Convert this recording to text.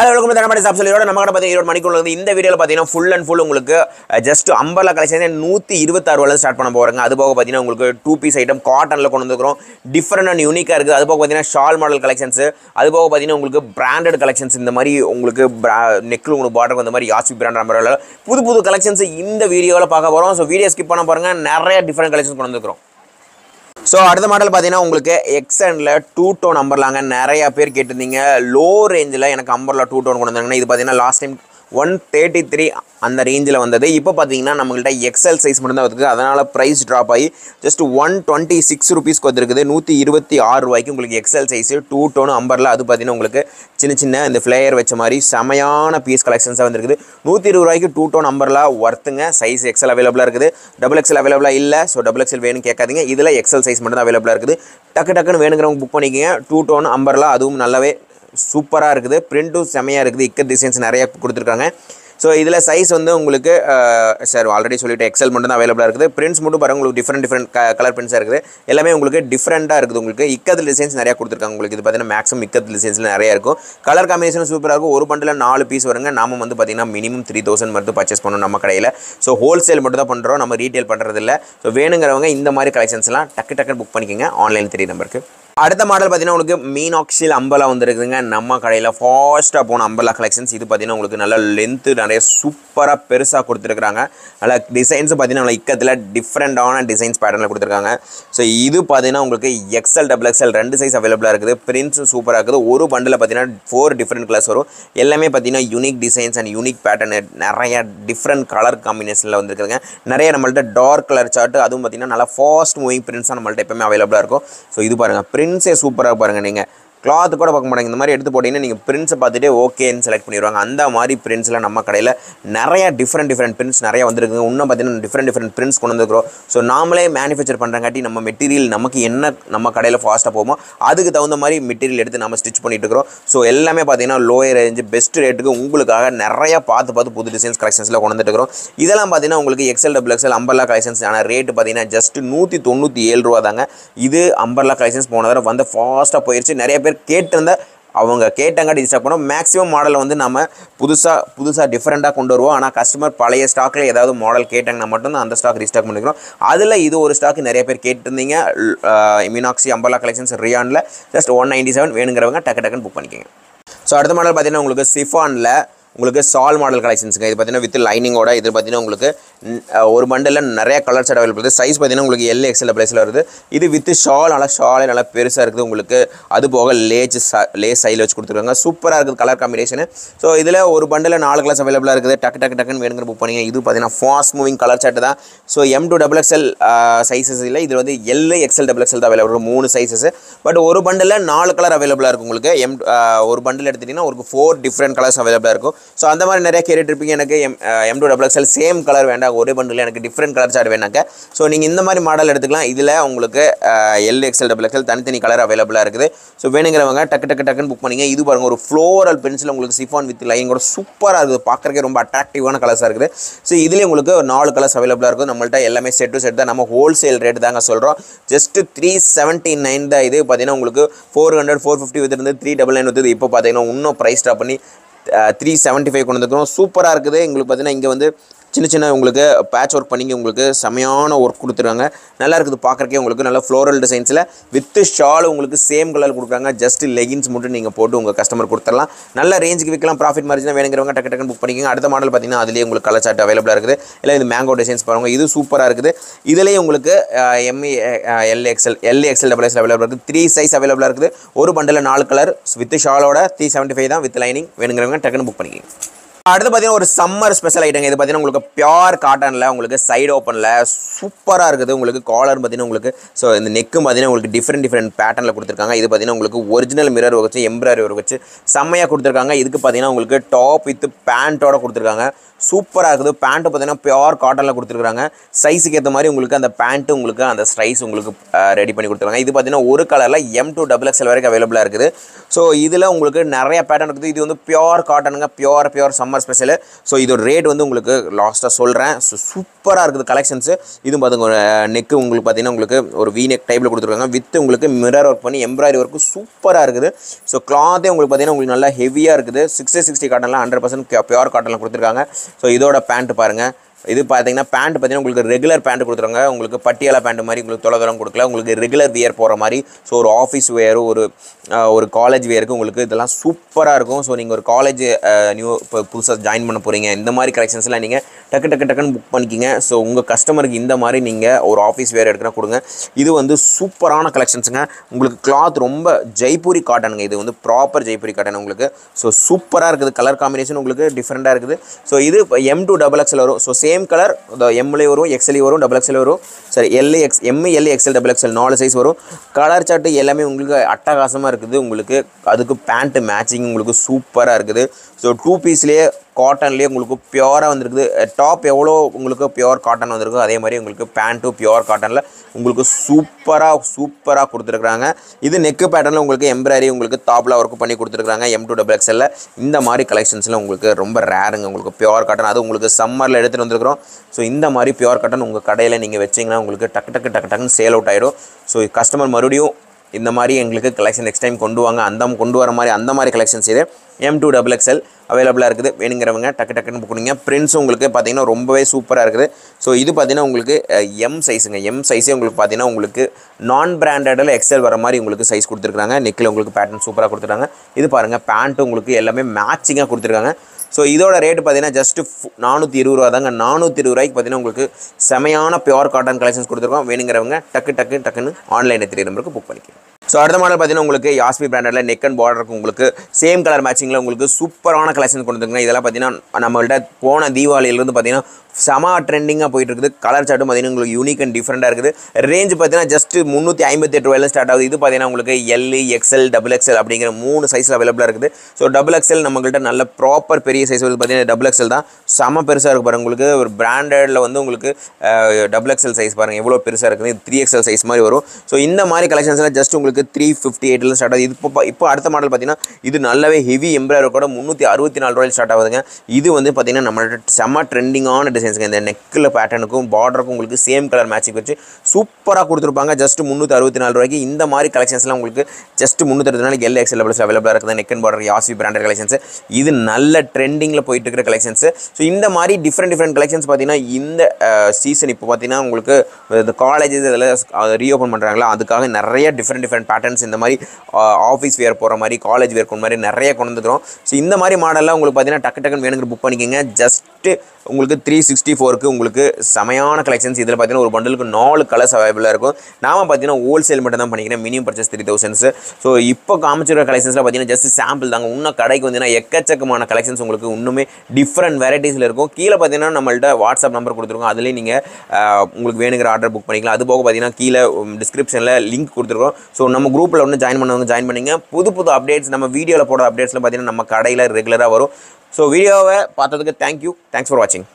Hello welcome தனபாடி சாப் சொல்லியோட நம்ம கடை பார்த்தீங்கன்னா இருபது மணிக்குள்ள வந்து இந்த வீடியோவில் பார்த்தீங்கன்னா ஃபுல் அண்ட் ஃபுல் உங்களுக்கு ஜஸ்ட் அம்பர்லா கலெக்ஷன் நூற்றி இருபத்தாறு ரூபாய் ஸ்டார்ட் பண்ண போகிறாங்க அது போக பார்த்தீங்கன்னா உங்களுக்கு டூ பீஸ் ஐட்டம் காட்டனில் கொண்டு வந்துருக்கிறோம். டிஃப்ரெண்ட் அண்ட் யூனிக்காக இருக்குது. அது போக பார்த்தீங்கன்னா ஷால் மாடல் கலெக்ஷன்ஸ் அது போக பார்த்தீங்கன்னா உங்களுக்கு பிராண்டட் கலெக்ஷன்ஸ் இந்த மாதிரி உங்களுக்கு நெக்கில் உங்களுக்கு பார்டர் அந்த மாதிரி யாசி பிராண்ட் நம்பர் புது புது கலெக்ஷன்ஸ் இந்த வீடியோவில் பார்க்க போகிறோம் ஸோ வீடியோ ஸ்கிப் பண்ண பாருங்க நிறைய டிஃப்ரெண்ட் கலெக்ஷன்ஸ் கொண்டு வந்துருக்கிறோம். ஸோ அடுத்த மாடல் பார்த்தீங்கன்னா உங்களுக்கு எக்ஸனில் டூ டோன் அம்பர்லாங்க நிறையா பேர் கேட்டிருந்தீங்க. லோ ரேஞ்சில் எனக்கு அம்பர்லா டூ டோன் கொண்டு வந்தாங்கன்னா இது பார்த்தீங்கன்னா last time one thirty three அந்த ரேஞ்சில் வந்தது. இப்போ பார்த்தீங்கன்னா நம்மகிட்ட எக்ஸல் சைஸ் மட்டும்தான் வந்துருக்கு. அதனால் ப்ரைஸ் ட்ராப் ஆகி ஜஸ்ட் ஒன் டுவெண்ட்டி சிக்ஸ் ருபீஸ்க்கு வந்துருக்குது. நூற்றி இருபத்தி ஆறு ரூபாய்க்கு உங்களுக்கு எக்ஸல் சைஸு டூ டோன் அம்பரில் அது பார்த்தீங்கன்னா உங்களுக்கு சின்ன சின்ன இந்த ஃப்ளேயர் வச்ச மாதிரி செமையான பீஸ் கலெக்ஷன்ஸாக வந்துருக்குது. நூற்றி இருபது ரூபாய்க்கு டூ டோன் அம்பரில் ஒர்த்துங்க சைஸ் எக்ஸல் அவைலபிளாக இருக்குது. டபுள் எக்ஸல் அவைலபிளாக இல்லை. ஸோ டபுள் எக்ஸல் வேணும்னு கேட்காதீங்க. இதில் எக்ஸல் சைஸ் மட்டும் தான் அவைலபிளாக இருக்குது. டக்கு டக்குன்னு வேணுங்கிறவங்க புக் பண்ணிக்கோங்க. டூ டோன் அம்பரில் அதுவும் நல்லாவே சூப்பராக இருக்குது. ப்ரிண்ட்டும் செமையாக இருக்குது. இக்கட் டிசைன்ஸ் நிறையா கொடுத்துருக்காங்க. ஸோ இதில் சைஸ் வந்து உங்களுக்கு சார் ஆல்ரெடி சொல்லிவிட்டு எக்ஸல் மட்டும் தான் அவைலபிளாக இருக்குது. பிரிண்ட்ஸ் மட்டும் பாருங்கள் உங்களுக்கு டிஃப்ரெண்ட் டிஃப்ரெண்ட் கலர் பிரிண்ட்ஸாக இருக்குது. எல்லாமே உங்களுக்கு டிஃப்ரெண்ட்டாக இருக்குது உங்களுக்கு. இக்கத்தில் டிசைன்ஸ் நிறையா கொடுத்துருக்காங்க உங்களுக்கு. இது பார்த்தீங்கன்னா மேக்ஸிமம் இக்கத்தில் டிசைன்ஸில் நிறையா இருக்கும். கலர் காம்பினேஷன் சூப்பராக இருக்கும். ஒரு பண்டில் நாலு பீஸ் வருங்க. நாம வந்து பார்த்தீங்கன்னா மினிமம் த்ரீ தௌசண்ட் மட்டும் பர்ச்சேஸ் பண்ணணும் நம்ம கடையில். ஸோ ஹோல்சேல் மட்டும் தான் பண்ணுறோம் நம்ம ரீட்டெயில் பண்ணுறதில்ல ஸோ வேணுங்கிறவங்க இந்த மாதிரி கலெக்ஷன்ஸ்லாம் டக்கு டக்குன்னு புக் பண்ணிக்கோங்க. ஆன்லைன் த்ரீ நம்பருக்கு அடுத்த மாடல் பார்த்தீங்கன்னா உங்களுக்கு மீனாக்சில் அம்பலா வந்துருக்குதுங்க. நம்ம கடையில் ஃபாஸ்ட்டாக போன அம்பலா கலெக்ஷன்ஸ் இது பார்த்தீங்கன்னா உங்களுக்கு நல்ல லென்த்து நிறைய சூப்பராக பெருசாக கொடுத்துருக்குறாங்க. நல்ல டிசைன்ஸும் பார்த்தீங்கன்னா நல்ல இக்கத்தில் டிஃப்ரெண்டான டிசைன்ஸ் பேட்டர்னில் கொடுத்துருக்காங்க. ஸோ இது பார்த்தீங்கன்னா உங்களுக்கு எக்ஸ்எல் டபுள் எக்ஸ்எல் ரெண்டு சைஸ் அவைலபிளாக இருக்குது. பிரிண்ட்ஸும் சூப்பராக இருக்குது. ஒரு பண்டில் பார்த்தீங்கன்னா ஃபோர் டிஃப்ரெண்ட் கலர்ஸ் வரும். எல்லாமே பார்த்தீங்கன்னா unique designs and unique pattern நிறைய டிஃப்ரெண்ட் கலர் காம்பினேஷனில் வந்துருக்குதுங்க. நிறைய நம்மள்ட்ட டார்க் கலர் சார்ட்டு அதுவும் பார்த்தீங்கன்னா நல்லா ஃபாஸ்ட் மூவிங் பிரிண்ட்ஸாக நம்மள்ட்ட எப்பவுமே அவைலபிளாக இருக்கும். ஸோ இது பாருங்கள் லென்ஸே சூப்பராக பாருங்கள் நீங்கள் கிளாத் கூட பார்க்க மாட்டாங்க. இந்த மாதிரி எடுத்து போட்டிங்கன்னா நீங்கள் பிரிண்ட்ஸை பார்த்துட்டு ஓகேன்னு செலக்ட் பண்ணிடுவாங்க. அந்த மாதிரி பிரிண்ட்ஸில் நம்ம கடையில் நிறையா டிஃப்ரெண்ட் டிஃப்ரெண்ட் பிரிண்ட்ஸ் நிறையா வந்துருக்குங்க. இன்னும் பார்த்தீங்கன்னா டிஃப்ரெண்ட் டிஃப்ரெண்ட் பிரிண்ட்ஸ் கொண்டு வந்துருக்கிறோம். ஸோ நாமளே மேனுஃபேக்சர் பண்ணுறங்காட்டி நம்ம மெட்டீரியல் நமக்கு என்ன நம்ம கடையில் ஃபாஸ்ட்டாக போகுமோ அதுக்கு தகுந்த மாதிரி மெட்டீரியல் எடுத்து நம்ம ஸ்டிச் பண்ணிட்டு இருக்கிறோம். ஸோ எல்லாமே பார்த்தீங்கன்னா லோயர் ரேஞ்சு பெஸ்ட் ரேட்டுக்கு உங்களுக்காக நிறையா பார்த்து பார்த்து புது டிசைன்ஸ் கலெக்ஷன்ஸில் கொண்டு வந்துட்டு இருக்கிறோம் இதெல்லாம் பார்த்தீங்கன்னா உங்களுக்கு XL double XL umbrella collections ஆனால் ரேட்டு பார்த்தீங்கன்னா ஜஸ்ட் நூற்றி தொண்ணூற்றி ஏழு ரூபா தாங்க இது அம்பர்லா கலெக்ஷன்ஸ் போன தடவை வந்து ஃபாஸ்ட்டாக போயிடுச்சு நிறைய பேர் கேட்டிருந்த அவங்க கேட்டங்காட்டி டிஸ்டர்ப் பண்ணோம். மேக்ஸிமம் மாடலை வந்து நம்ம புதுசாக புதுசாக டிஃப்ரெண்ட்டாக கொண்டு வருவோம். ஆனால் கஸ்டமர் பழைய ஸ்டாக்கில் ஏதாவது மாடல் கேட்டாங்கன்னா மட்டும்தான் அந்த ஸ்டாக் ரீஸ்டாக் பண்ணிக்கிறோம். அதில் இது ஒரு ஸ்டாக் நிறைய பேர் கேட்டிருந்தீங்க. மினாக்சி அம்பலா கலெக்ஷன்ஸ் ரியானில் ஜஸ்ட் ஒன் நைன்ட்டி செவன் வேணுங்கிறவங்க டக்கு டக்குன்னு புக் பண்ணிக்கோங்க. ஸோ அடுத்த மாடல் பார்த்தீங்கன்னா உங்களுக்கு சிஃபானில் உங்களுக்கு சால் மாடல் கலெக்ஷன்ஸுங்க இது பார்த்தீங்கன்னா வித் லைனிங்கோட இது பார்த்தீங்கன்னா உங்களுக்கு ஒரு பண்டலில் நிறைய கலர்ஸ் அவைலபிள் இருக்குது. சைஸ் பார்த்தீங்கன்னா உங்களுக்கு எல் எக்ஸ்எல் ப்ரைஸில் வருது. இது வித் ஷால் நல்லா ஷாலே நல்லா பெருசாக இருக்குது உங்களுக்கு. அது போக லேச் லே சைடில் வச்சு கொடுத்துருக்காங்க. சூப்பராக இருக்குது கலர் காம்பினேஷனு ஸோ இதில் ஒரு பண்டலில் நாலு கலர்ஸ் அவைலபிளாக இருக்குது. டக்கு டக்கு டக்குன்னு வேணுங்கிற புக் பண்ணிங்க. இது பார்த்தீங்கன்னா ஃபாஸ்ட் மூவிங் கலர் செட் தான். So M two double XL sizes இல்லை இது வந்து எல் எக்ஸ்எல் டபுள் எக்ஸ்எல் தான் அவைலபிள் மூணு சைஸஸ் பட் ஒரு பண்டலில் நாலு கலர் அவைலபிளாக இருக்கும் உங்களுக்கு. எம் ஒரு பண்டில் எடுத்துட்டிங்கன்னா ஒரு ஃபோர் டிஃப்ரெண்ட் கலர்ஸ் அவைலபிளாக இருக்கும். ஸோ அந்த மாதிரி நிறைய கேட்டுட்ருப்பீங்க எனக்கு M M two double XL same colour வேண்டாம். ஒரே பண்டில் எனக்கு டிஃப்ரெண்ட் கலர் சார்ட் வேணாக்க ஸோ நீங்கள் இந்த மாதிரி மாடல் எடுத்துக்கலாம். இதில் உங்களுக்கு எல் எக்ஸ்எல் டபுள் எக்ஸ்எல் தனித்தனி கலர் அவைலபிளாக இருக்குது. ஸோ வேணுங்கிறவங்க டக்கு டக்கு டக்குன்னு புக் பண்ணிங்க. இது பாருங்கள் ஒரு ஃப்ளோரல் பென்சில் உங்களுக்கு சிஃபான் வித் லைன் கூட சூப்பராக இருக்குது. பார்க்குறக்கே ரொம்ப அட்ராக்டிவான கலர்ஸாக இருக்குது. ஸோ இதுலேயே உங்களுக்கு ஒரு நாலு கலர்ஸ் அவைலபிளாக இருக்கும். நம்மள்ட்ட எல்லாமே செட் டு செட் தான். நம்ம ஹோல்சேல் ரேட் தாங்க சொல்கிறோம் ஜஸ்ட் த்ரீ செவன்ட்டி நைன் தான் இது. பார்த்தீங்கன்னா உங்களுக்கு ஃபோர் ஹண்ட்ரட் ஃபோர் ஃபிஃப்டி இருந்து த்ரீ டபுள் நைன் வந்து இப்போ பார்த்தீங்கன்னா இன்னும் ப்ரைஸ் ட்ராப் பண்ணி த்ரீ செவன்ட்டி ஃபைவ் கொண்டு வந்துருக்கோம் சூப்பராக இருக்குது. எங்களுக்கு பார்த்தீங்கன்னா இங்கே வந்து சின்ன சின்ன உங்களுக்கு பேட்ச் ஒர்க் பண்ணிங்க உங்களுக்கு செமையான ஒர்க் கொடுத்துருக்காங்க. நல்லா இருக்குது பார்க்குறக்கே உங்களுக்கு நல்ல ஃப்ளோரல் டிசைன்ஸில் வித்து ஷால் உங்களுக்கு சேம் கலர் கொடுக்குறாங்க. ஜஸ்ட் லெகின்ஸ் மட்டும் நீங்கள் போட்டு உங்கள் கஸ்டமர் கொடுத்துடலாம். நல்ல ரேஞ்சுக்கு விற்கலாம். ப்ராஃபிட் மார்ஜினாக வேணுங்கிறவங்க டக்கு டக்குன்னு புக் பண்ணிக்கோங்க. அடுத்த மாடல் பார்த்தீங்கன்னா அதுலேயே உங்களுக்கு கலர் சார்ட் அவைலபிளாக இருக்குது. இல்லை இது மேங்கோ டிசைன்ஸ் பாருங்கள் இது சூப்பராக இருக்குது. இதுலேயே உங்களுக்கு ME L XL L XL double XL அவைலபிளாக இருக்குது. த்ரீ சைஸ் அவைலபிளாக இருக்குது. ஒரு பண்டில் நாலு கலர் வித் ஷாலோட த்ரீ செவன்ட்டி ஃபைவ் தான். வித் லைனிங் வேணுங்கிறவங்க டக்குன்னு புக் பண்ணிக்கோங்க. அடுத்து பார்த்தீங்கன்னா ஒரு சம்மர் ஸ்பெஷல் ஐட்டங்க இது பார்த்தீங்கன்னா உங்களுக்கு பியூர் காட்டனில் உங்களுக்கு சைடு ஓப்பனில் சூப்பராக இருக்குது. உங்களுக்கு காலர் பார்த்தீங்கன்னா உங்களுக்கு ஸோ இந்த நெக்கும் பார்த்தீங்கன்னா உங்களுக்கு டிஃப்ரெண்ட் டிஃப்ரெண்ட் பேட்டர்னில் கொடுத்துருக்காங்க. இது பார்த்தீங்கன்னா உங்களுக்கு ஒரிஜினல் மிரர் வச்சு எம்ப்ராய்டரி ஒர்க் வச்சு செம்மையாக கொடுத்துருக்காங்க. இதுக்கு பார்த்தீங்கன்னா உங்களுக்கு டாப் வித் பேண்ட்டோட கொடுத்துருக்காங்க. சூப்பராக இருக்குது. பேண்ட்டு பார்த்தீங்கன்னா பியூர் காட்டனில் கொடுத்துருக்காங்க. சைஸுக்கு ஏற்ற மாதிரி உங்களுக்கு அந்த பேண்ட்டு உங்களுக்கு அந்த ஸ்ட்ரைஸ் உங்களுக்கு ரெடி பண்ணி கொடுத்துருக்காங்க. இது பார்த்தீங்கன்னா ஒரு கலரில் எம் டூ டபுள் எக்ஸ்எல் வரைக்கும் அவைலபிளாக இருக்குது. ஸோ இதில் உங்களுக்கு நிறைய பேட்டர்ன் இருக்குது. இது வந்து pure காட்டனுங்க pure pure summer special so இதோட ரேட் வந்து உங்களுக்கு லாஸ்ட்டாக சொல்கிறேன் ஸோ சூப்பராக இருக்குது கலெக்ஷன்ஸு இதுவும் பார்த்துங்க நெக்கு உங்களுக்கு பார்த்தீங்கன்னா உங்களுக்கு ஒரு வி நெக் டைப்பில் கொடுத்துருக்காங்க. வித் உங்களுக்கு மிரர் ஒர்க் பண்ணி எம்ப்ராய்டரி ஒர்க்கு சூப்பராக இருக்குது. ஸோ கிளாத்தே உங்களுக்கு பார்த்தீங்கன்னா உங்களுக்கு நல்லா ஹெவியாக இருக்குது. சிக்ஸ்டி சிக்ஸ்டி காட்டன்லாம் ஹண்ட்ரட் பர்சன்ட் பியூர் காட்டனில் கொடுத்துருக்காங்க. ஸோ இதோட பேண்ட் பாருங்கள் இது பார்த்தீங்கன்னா பேண்ட் பார்த்தீங்கன்னா உங்களுக்கு ரெகுலர் பேண்ட் கொடுத்துருங்க உங்களுக்கு பட்டியாலா பேண்ட் மாதிரி உங்களுக்கு தொலைதூரம் கொடுக்கல. உங்களுக்கு ரெகுலர் வியர் போகிற மாதிரி ஸோ ஒரு ஆஃபீஸ் வியரும் ஒரு ஒரு காலேஜ் வேருக்கு உங்களுக்கு இதெல்லாம் சூப்பராக இருக்கும். ஸோ நீங்கள் ஒரு காலேஜ் நியூ இப்போ புதுசாக ஜாயின் பண்ண போகிறீங்க இந்த மாதிரி கலெக்ஷன்ஸ்லாம் நீங்கள் டக்கு டக்கு டக்குன்னு புக் பண்ணிக்கிங்க. ஸோ உங்கள் கஸ்டமருக்கு இந்த மாதிரி நீங்கள் ஒரு ஆஃபீஸ் வேர் எடுக்கிற கொடுங்க. இது வந்து சூப்பரான கலெக்ஷன்ஸுங்க உங்களுக்கு கிளாத் ரொம்ப ஜெய்ப்பூரி காட்டனுங்க இது வந்து ப்ராப்பர் ஜெய்ப்பூரி காட்டன் உங்களுக்கு. ஸோ சூப்பராக இருக்குது. கலர் காம்பினேஷன் உங்களுக்கு டிஃப்ரெண்ட்டாக இருக்குது. ஸோ இது எம் டூ டபுள் எக்ஸில் வரும். ஸோ சேம் கலர் எம்லேயும் வரும் எக்ஸ்எல்லையும் வரும் டபுள் எக்ஸ்எல் வரும். சரி L X M L XL double XL நாலு சைஸ் வரும். கலர் சார்ட்டு எல்லாமே உங்களுக்கு அட்டகாசமாக இருக்குது. உங்களுக்கு அதுக்கு பேண்ட்டு மேட்சிங் உங்களுக்கு சூப்பராக இருக்குது. ஸோ டூ பீஸ்லேயே காட்டன்லேயே உங்களுக்கு பியூராக வந்திருக்குது. டாப் எவ்வளோ உங்களுக்கு பியூர் காட்டன் வந்திருக்கோ அதே மாதிரி உங்களுக்கு பேண்ட்டும் பியூர் காட்டனில் உங்களுக்கு சூப்பராக சூப்பராக கொடுத்துருக்குறாங்க. இது நெக்கு பேட்டர்னில் உங்களுக்கு எம்ப்ராய்டரி உங்களுக்கு டாப்பில் ஒர்க் பண்ணி கொடுத்துருக்காங்க எம் டூ டபுள் எக்ஸ்எல்ல இந்த மாதிரி கலெக்ஷன்ஸில் உங்களுக்கு ரொம்ப ரேருங்க உங்களுக்கு பியூர் காட்டன் அது உங்களுக்கு சம்மரில் எடுத்துகிட்டு வந்திருக்கிறோம். ஸோ இந்த மாதிரி பியூர் காட்டன் உங்கள் கடையில் நீங்கள் வச்சிங்கன்னா உங்களுக்கு டக்கு டக்கு டக்கு டக்குன்னு சேல் அவுட் ஆகிடும் ஸோ கஸ்டமர் மறுபடியும் இந்த மாதிரி எங்களுக்கு கலெக்ஷன் நெக்ஸ்ட் டைம் கொண்டு வாங்க. அந்த கொண்டு வர மாதிரி அந்த மாதிரி கலெக்ஷன்ஸ் இது. எம் டூ டபுள் எக்ஸ்எல் அவைலபிளாக இருக்குது. வேணுங்கிறவங்க டக்கு டக்குன்னு புக் பண்ணுங்க. பிரிண்ட்ஸ் உங்களுக்கு பார்த்தீங்கன்னா ரொம்பவே சூப்பராக இருக்குது. ஸோ இது பார்த்தீங்கன்னா உங்களுக்கு எம் சைஸுங்க எம் சைஸே உங்களுக்கு பார்த்தீங்கன்னா உங்களுக்கு நான் பிராண்டடில் எக்ஸ்எல் வர மாதிரி உங்களுக்கு சைஸ் கொடுத்துருக்காங்க நெக்கில் உங்களுக்கு பேட்டர்ன் சூப்பராக கொடுத்துருக்காங்க. இது பாருங்கள் பேண்ட்டு உங்களுக்கு எல்லாமே மேட்சிங்காக கொடுத்துருக்காங்க. ஸோ இதோட ரேட்டு பார்த்தீங்கன்னா ஜஸ்ட்டு நானூற்றி இருபது ரூபா தாங்க. நானூற்றி இருபது ரூபாய்க்கு பார்த்தீங்கன்னா உங்களுக்கு செமையான பியோர் காட்டன் கலெக்ஷன்ஸ் கொடுத்துருக்கோம். வேணுங்கிறவங்க டக்கு டக்கு டக்குன்னு ஆன்லைனில் தெரிய நம்பருக்கு புக் பண்ணிக்கலாம். ஸோ அடுத்த மாடல் பார்த்தீங்கன்னா உங்களுக்கு யாஸ்பி பிராண்டில் நெக் அண்ட் பார்டருக்கு உங்களுக்கு சேம் கலர் மேட்சிங்கில் உங்களுக்கு சூப்பரான கலெக்ஷன் கொண்டு வந்துருங்க இதெல்லாம் பார்த்தீங்கன்னா நம்மள்கிட்ட போன தீபாவளியிலேருந்து பார்த்தீங்கன்னா செம ட்ரெண்டிங்காக போயிட்டு இருக்குது கலர் சார்ட்டும் பார்த்தீங்கன்னா உங்களுக்கு யூனிக் அண்ட் டிஃப்ரெண்ட்டாக இருக்குது. ரேஞ்ச் பார்த்தீங்கன்னா ஜஸ்ட் முந்நூற்றி ஐம்பத்தி எட்டு ஸ்டார்ட் ஆகுது. இது பார்த்தீங்கன்னா உங்களுக்கு எல்இ எக்ஸ்எல் டபுள் எக்ஸ்எல் அப்படிங்கிற மூணு சைஸில் அவைலபிளாக இருக்குது. ஸோ டபுள் எக்ஸ்எல் நம்மகிட்ட நல்ல ப்ராப்பர் பெரிய சைஸ் வந்து பார்த்தீங்கன்னா டபுள் எக்ஸ்எல் தான். செம பெருசாக இருக்கும் பாருங்க உங்களுக்கு. ஒரு பிராண்டடில் வந்து உங்களுக்கு டபுள் எக்ஸ்எல் சைஸ் பாருங்கள் எவ்வளோ பெருசாக இருக்குது த்ரீ எக்ஸ்எல் சைஸ் மாதிரி வரும். ஸோ இந்த மாதிரி கலெக்ஷன்ஸ்லாம் ஜஸ்ட் உங்களுக்கு த்ரீ ஃபிஃப்டி எயிட்டில் ஸ்டார்ட் ஆகுது இப்போ இப்போ அடுத்த மாடல் பார்த்தீங்கன்னா இது நல்லாவே ஹெவி எம்ப்ராய்டர் கூட முந்நூற்றி அறுபத்தி நாலு ரூபாயில் ஸ்டார்ட் ஆகுதுங்க. இது வந்து பார்த்தீங்கன்னா நம்மளோட செம்ம ட்ரெண்டிங்கான டிசைன்ஸுங்க இந்த நெக்கில் பேட்டர்னுக்கும் பார்டருக்கும் உங்களுக்கு சேம் கலர் மேட்சிங் வச்சு சூப்பராக கொடுத்துருப்பாங்க. ஜஸ்ட் முந்நூற்றி அறுபத்தி நாலு ரூபாய்க்கு இந்த மாதிரி கலெக்ஷன்ஸ்லாம் உங்களுக்கு ஜஸ்ட் முந்நூற்றி அறுபத்தி நாலு எல் எக்ஸ்எல் அவைலபிளாக இருக்குது? நெக் அண்ட் பார்டர் யாசி பிராண்டட் கலெக்ஷன்ஸ் இது நல்ல ட்ரெண்டிங்கில் போயிட்டு இருக்கிற கலெக்ஷன்ஸ் ஸோ இந்த மாதிரி டிஃப்ரெண்ட் டிஃப்ரெண்ட் கலெக்ஷன்ஸ் பார்த்தீங்கன்னா இந்த சீசன் இப்போ பார்த்தீங்கன்னா உங்களுக்கு இந்த காலேஜஸ் இதில் ரீஓப்பன் பண்ணுறாங்களா அதுக்காக நிறைய டிஃப்ரெண்ட் டிஃப்ரெண்ட் பேட்டர்ன்ஸ் இந்த மாதிரி ஆஃபீஸ் வேர் போகிற மாதிரி காலேஜ் வேர் போகிற மாதிரி நிறைய கொண்டு வந்துக்கிறோம் ஸோ இந்த மாதிரி மாடல்லாம் உங்களுக்கு பார்த்தீங்கன்னா டக்கு டக்குன்னு வேணுங்கிற புக் பண்ணிக்கோங்க. ஜஸ்ட்டு உங்களுக்கு த்ரீ சிக்ஸ்டி ஃபோருக்கு உங்களுக்கு செமையான கலெக்ஷன்ஸ் இதில் பார்த்தீங்கன்னா ஒரு பண்டலுக்கு நாலு கலர்ஸ் அவைலபிளாக இருக்கும். நாம பார்த்தீங்கன்னா ஹோல்சேல் மட்டும் தான் பண்ணிக்கிறேன். Minimum purchase three thousands so இப்போ காமிச்சிருக்க கலெக்ஷன்ஸில் பார்த்தீங்கன்னா ஜஸ்ட் சாம்பிள் தாங்க. இன்னும் கடைக்கு வந்தீங்கன்னா எக்கச்சக்கமான கலெக்ஷன்ஸ் உங்களுக்கு இன்னுமே டிஃப்ரெண்ட் வெரைட்டிஸில் இருக்கும். கீழே பார்த்தீங்கன்னா நம்மள்ட்ட வாட்ஸ்அப் நம்பர் கொடுத்துருக்கோம். அதுலேயும் நீங்கள் உங்களுக்கு வேணுங்கிற ஆர்டர் புக் பண்ணிக்கலாம். அது போக பார்த்தீங்கன்னா கீழே டிஸ்கிரிப்ஷனில் லிங்க் கொடுத்துருக்கோம். ஸோ நம்ம குரூப்பில் ஒன்று ஜாயின் பண்ணவங்க ஜாயின் பண்ணிங்க. புது புது அப்டேட்ஸ் நம்ம வீடியோவில் போடுற அப்டேட்ஸ்லாம் பார்த்தீங்கன்னா நம்ம கடையில் ரெகுலராக வரும். ஸோ வீடியோவை பார்த்ததுக்கு தேங்க்யூ தேங்க்ஸ் ஃபார் வாட்சிங்